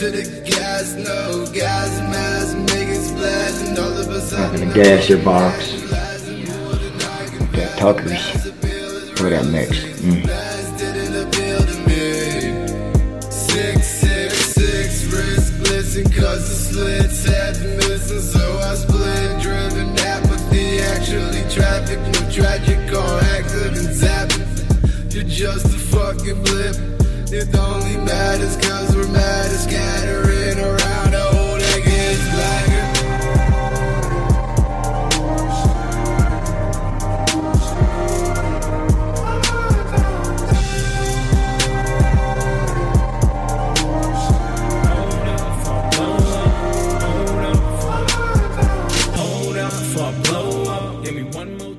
to the gas, no gas mask, making splash, and all of a sudden. gonna gas your box. Got Tuckers. Look at that mix. Mm. The cause the slits had missing, so I split. Driven apathy, actually traffic, no tragic or accidents happen. You're just a fucking blip. It only matters cause we're mad at scattering around the whole deck is blacker. Hold up for a blow up. Give me one more